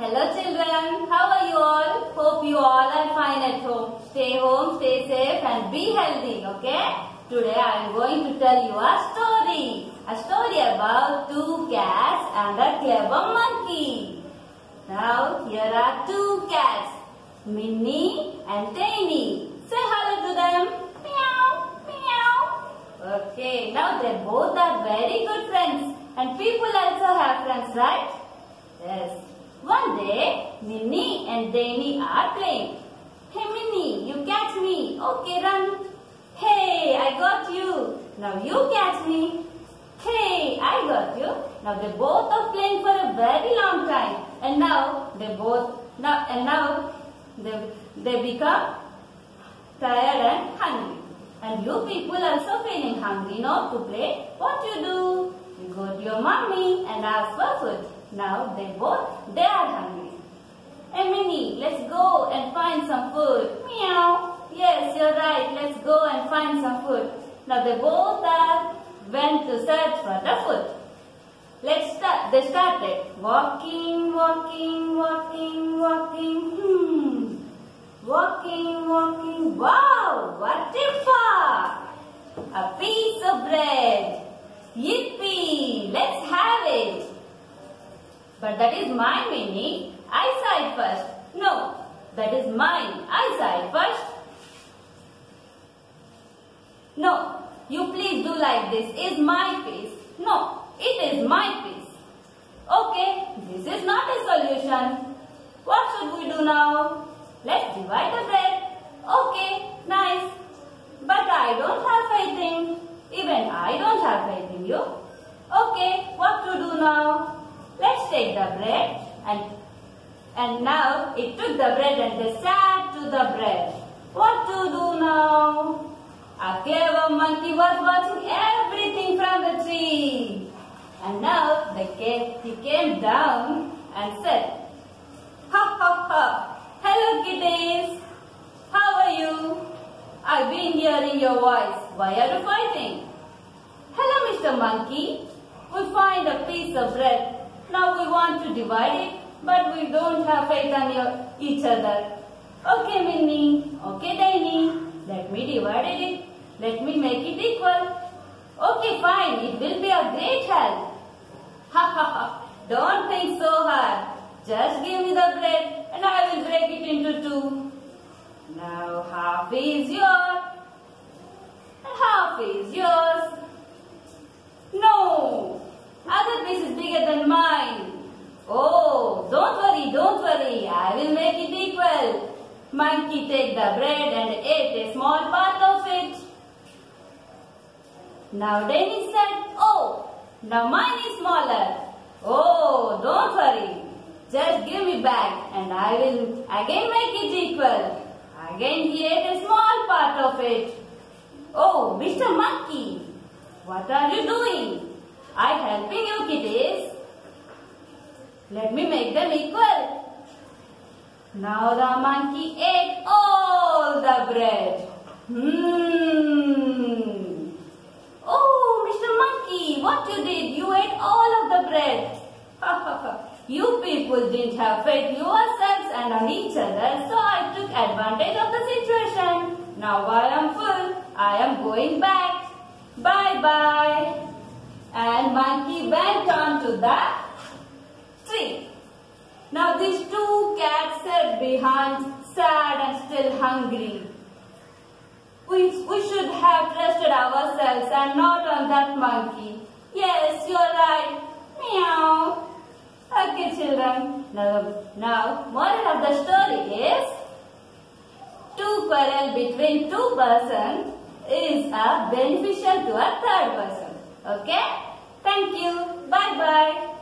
Hello children, how are you all? Hope you all are fine at home. Stay home, stay safe and be healthy, okay? Today I am going to tell you a story. A story about two cats and a clever monkey. Now here are two cats, Minnie and Tiny. Say hello to them. Meow, meow. Okay, now they both are very good friends and people also have friends, right? Yes. One day, Minnie and Danny are playing. Hey Minnie, you catch me. Okay, run. Hey, I got you. Now you catch me. Hey, I got you. Now they both are playing for a very long time. And now they both now and now they they become tired and hungry. And you people also feeling hungry not to play. What you do? Go to your mommy and ask for food. Now they both, they are hungry. Minnie, let's go and find some food. Meow. Yes, you're right. Let's go and find some food. Now they both are went to search for the food. Let's start. They started walking, walking, walking, walking. Hmm. Walking, walking. Wow, what a far! A piece of bread. Yippee! Let's have it. But that is my Minnie. I it first. No, that is mine. I it first. No, you please do like this. Is my piece. No, it is my piece. Okay, this is not a solution. What should we do now? Let's divide the bread. Okay, nice. But I don't have faith in. Even I don't have faith in you. Okay, what to do now? Let's take the bread and and now it took the bread and they sat to the bread. What to do now? A clever monkey was watching everything from the tree. And now they came, he came down and said, Ha ha ha! Hello kitties! How are you? I've been hearing your voice. Why are you fighting? Hello Mr. Monkey. We find a piece of bread now we want to divide it, but we don't have faith on your, each other. Okay, Minnie. Okay, Danny. Let me divide it. Let me make it equal. Okay, fine. It will be a great help. Ha ha ha. Don't think so hard. Just give me the bread and I will break it into two. Now half is yours and half is yours. No, other piece is bigger than mine. Oh, don't worry, don't worry. I will make it equal. Monkey take the bread and ate a small part of it. Now Danny said, Oh, now mine is smaller. Oh, don't worry. Just give me back and I will again make it equal. Again he ate a small part of it. Oh, Mr. Monkey, what are you doing? I helping you kitties. Let me make them equal. Now the monkey ate all the bread. Hmm. Oh, Mr. Monkey, what you did? You ate all of the bread. you people didn't have faith yourselves and on each other, so I took advantage of the situation. Now I am full. I am going back. Bye-bye and monkey went on to the tree. Now two behind, sad and still hungry. We, we should have trusted ourselves and not on that monkey. Yes, you're right. Meow. Okay, children. Now, now, moral of the story is, two quarrel between two persons is a beneficial to a third person. Okay? Thank you. Bye-bye.